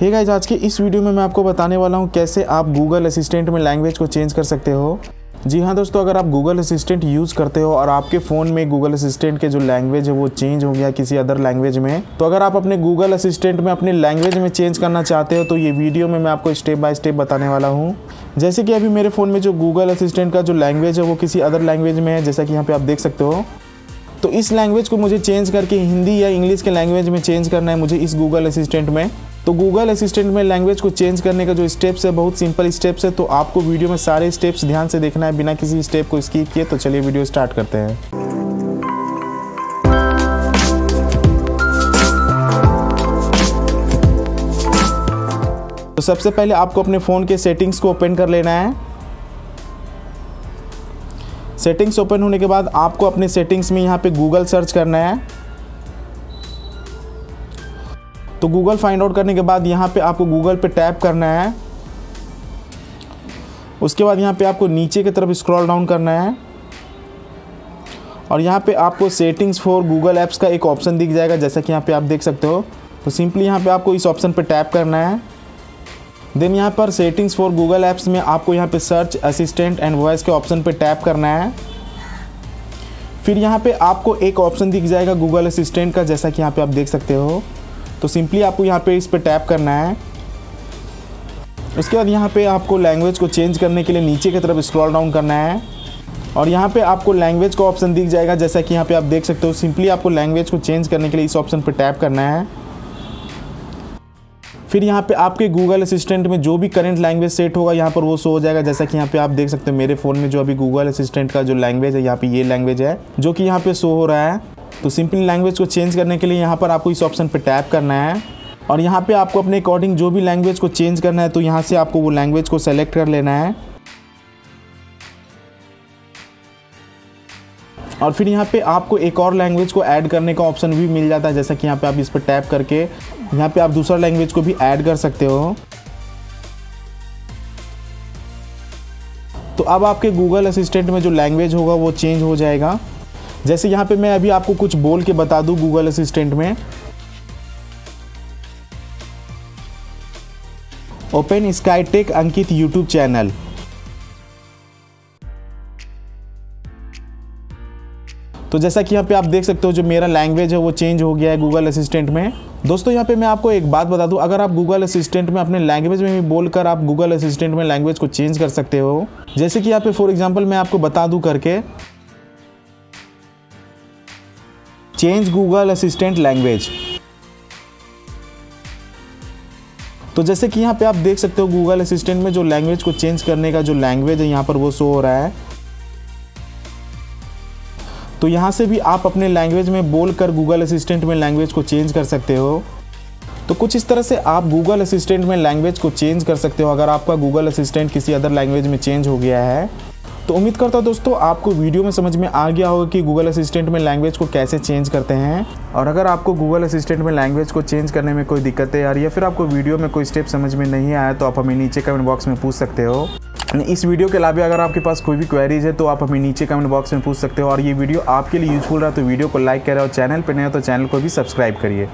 Hey guys आज के इस वीडियो में मैं आपको बताने वाला हूँ कैसे आप गूगल असिस्टेंट में लैंग्वेज को चेंज कर सकते हो। जी हाँ दोस्तों, अगर आप गूगल असिस्टेंट यूज़ करते हो और आपके फ़ोन में गूगल असिस्टेंट के जो लैंग्वेज है वो चेंज हो गया किसी अदर लैंग्वेज में तो अगर आप अपने गूगल असिस्टेंट में अपने लैंग्वेज में चेंज करना चाहते हो तो ये वीडियो में मैं आपको स्टेप बाय स्टेप बताने वाला हूँ। जैसे कि अभी मेरे फ़ोन में जो गूगल असिस्टेंट का जो लैंग्वेज है वो किसी अदर लैंग्वेज में है, जैसा कि यहाँ पर आप देख सकते हो। तो इस लैंग्वेज को मुझे चेंज करके हिंदी या इंग्लिश के लैंग्वेज में चेंज करना है मुझे इस गूगल असिस्टेंट में। तो गूगल असिस्टेंट में लैंग्वेज को चेंज करने का जो स्टेप्स है, बहुत सिंपल स्टेप्स है तो आपको वीडियो में सारे स्टेप्स ध्यान से देखना है, बिना किसी स्टेप को स्किप किए तो चलिए वीडियो स्टार्ट करते हैं। तो सबसे पहले आपको अपने फ़ोन के सेटिंग्स को ओपन कर लेना है। सेटिंग्स ओपन होने के बाद आपको अपने सेटिंग्स में यहाँ पे गूगल सर्च करना है। तो गूगल फाइंड आउट करने के बाद यहाँ पे आपको गूगल पे टैप करना है। उसके बाद यहाँ पे आपको नीचे की तरफ़ स्क्रॉल डाउन करना है। और यहाँ पे आपको सेटिंग्स फॉर गूगल ऐप्स का एक ऑप्शन दिख जाएगा, जैसा कि यहाँ पे आप देख सकते हो। तो सिंपली यहाँ पे आपको इस ऑप्शन पे टैप करना है। देन यहाँ पर सेटिंग्स फॉर गूगल ऐप्स में आपको यहाँ पे सर्च असिस्टेंट एंड वॉइस के ऑप्शन पे टैप करना है। फिर यहाँ पे आपको एक ऑप्शन दिख जाएगा गूगल असिस्टेंट का, जैसा कि यहाँ पे आप देख सकते हो। तो सिंपली आपको यहाँ पे इस पर टैप करना है। उसके बाद यहाँ पे आपको लैंग्वेज को चेंज करने के लिए नीचे की तरफ़ स्क्रॉल डाउन करना है। और यहाँ पे आपको लैंग्वेज का ऑप्शन दिख जाएगा, जैसा कि यहाँ पे आप देख सकते हो। सिंपली आपको लैंग्वेज को चेंज करने के लिए इस ऑप्शन पर टैप करना है। फिर यहाँ पे आपके गूगल असिस्टेंट में जो भी करंट लैंग्वेज सेट होगा, यहाँ पर वो शो हो जाएगा। जैसा कि यहाँ पे आप देख सकते हो, मेरे फ़ोन में जो अभी गूगल असिस्टेंट का जो लैंग्वेज है, यहाँ पे ये लैंग्वेज है, जो कि यहाँ पे शो हो रहा है। तो सिंपली लैंग्वेज को चेंज करने के लिए यहाँ पर आपको इस ऑप्शन पर टैप करना है। और यहाँ पे आपको अपने अकॉर्डिंग जो भी लैंग्वेज को चेंज करना है तो यहाँ से आपको वो लैंग्वेज को सेलेक्ट कर लेना है। और फिर यहाँ पे आपको एक और लैंग्वेज को ऐड करने का ऑप्शन भी मिल जाता है, जैसा कि यहाँ पे आप इस पर टैप करके यहाँ पे आप दूसरा लैंग्वेज को भी ऐड कर सकते हो। तो अब आपके गूगल असिस्टेंट में जो लैंग्वेज होगा, वो चेंज हो जाएगा। जैसे यहाँ पे मैं अभी आपको कुछ बोल के बता दूँ गूगल असिस्टेंट में। Open Skytech Ankit YouTube channel तो जैसा कि यहाँ पे आप देख सकते हो, जो मेरा लैंग्वेज है, वो चेंज हो गया है गूगल असिस्टेंट में। दोस्तों, यहाँ पे मैं आपको एक बात बता दूँ, अगर आप गूगल असिस्टेंट में अपने लैंग्वेज में भी बोलकर आप गूगल असिस्टेंट में लैंग्वेज को चेंज कर सकते हो, जैसे कि यहाँ पे फॉर एग्जांपल मैं आपको बता दूँ करके चेंज गूगल असिस्टेंट लैंग्वेज। तो जैसे कि यहाँ पे आप देख सकते हो गूगल असिस्टेंट में जो लैंग्वेज को चेंज करने का जो लैंग्वेज है, यहाँ पर वो शो हो रहा है। तो यहाँ से भी आप अपने लैंग्वेज में बोलकर गूगल असिस्टेंट में लैंग्वेज को चेंज कर सकते हो। तो कुछ इस तरह से आप गूगल असिस्टेंट में लैंग्वेज को चेंज कर सकते हो, अगर आपका गूगल असिस्टेंट किसी अदर लैंग्वेज में चेंज हो गया है। तो उम्मीद करता हूँ दोस्तों, आपको वीडियो में समझ में आ गया होगा कि गूगल असिस्टेंट में लैंग्वेज को कैसे चेंज करते हैं। और अगर आपको गूगल असिस्टेंट में लैंग्वेज को चेंज करने में कोई दिक्कत है यार, या फिर आपको वीडियो में कोई स्टेप समझ में नहीं आया तो आप हमें नीचे कमेंट बॉक्स में पूछ सकते हो। इस वीडियो के अलावा अगर आपके पास कोई भी क्वेरीज है तो आप हमें नीचे कमेंट बॉक्स में पूछ सकते हो। और ये वीडियो आपके लिए यूजफुल रहा तो वीडियो को लाइक करें और चैनल पर नहीं हो तो चैनल को भी सब्सक्राइब करिए।